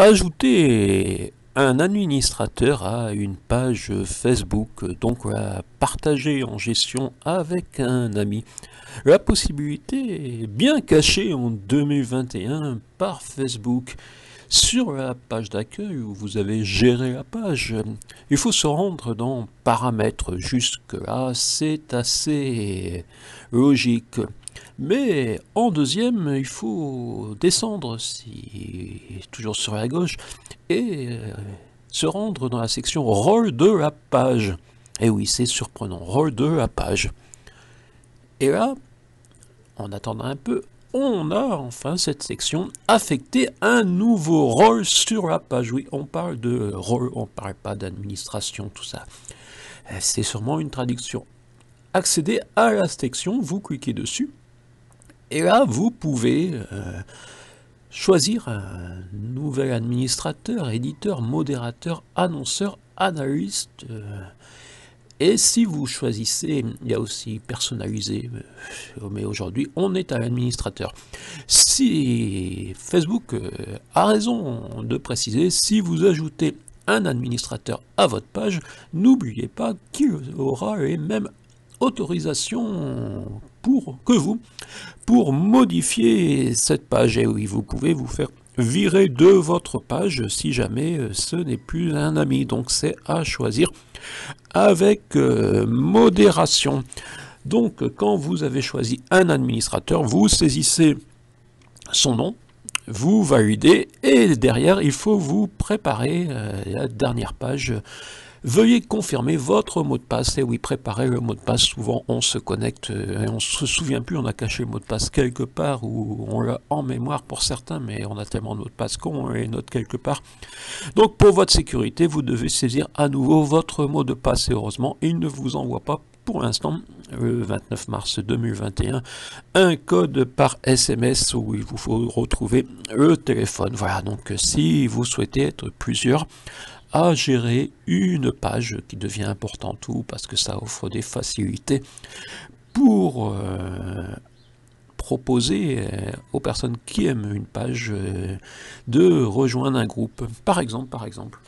Ajouter un administrateur à une page Facebook, donc à partager en gestion avec un ami. La possibilité est bien cachée en 2021 par Facebook. Sur la page d'accueil où vous avez géré la page, il faut se rendre dans paramètres. Jusque-là, c'est assez logique. Mais en deuxième, il faut descendre, si, toujours sur la gauche, et euh, se rendre dans la section rôle de la page. Et oui, c'est surprenant, rôle de la page. Et là, en attendant un peu, on a enfin cette section affecter un nouveau rôle sur la page. Oui, on parle de rôle, on ne parle pas d'administration, tout ça. Euh, c'est sûrement une traduction. Accéder à la section, vous cliquez dessus, et là, vous pouvez euh, choisir un nouvel administrateur, éditeur, modérateur, annonceur, analyste. Euh, et si vous choisissez, il y a aussi personnalisé, euh, mais aujourd'hui on est à l'administrateur. Si Facebook a raison de préciser, si vous ajoutez un administrateur à votre page, n'oubliez pas qu'il aura les mêmes autorisations pour que vous pour modifier cette page. Et oui, vous pouvez vous faire virer de votre page si jamais euh, ce n'est plus un ami. Donc c'est à choisir avec euh, modération. Donc quand vous avez choisi un administrateur, vous saisissez son nom, vous validez et derrière il faut vous préparer euh, la dernière page Veuillez confirmer votre mot de passe. Et oui, préparez le mot de passe. Souvent, on se connecte euh, et on se souvient plus. On a caché le mot de passe quelque part ou on l'a en mémoire pour certains, mais on a tellement de mots de passe qu'on les note quelque part. Donc, pour votre sécurité, vous devez saisir à nouveau votre mot de passe. Et heureusement, il ne vous envoie pas pour l'instant, le 29 mars 2021, un code par SMS où il vous faut retrouver le téléphone. Voilà, donc si vous souhaitez être plusieurs, à gérer une page qui devient importante ou parce que ça offre des facilités pour euh, proposer euh, aux personnes qui aiment une page euh, de rejoindre un groupe, par exemple, par exemple.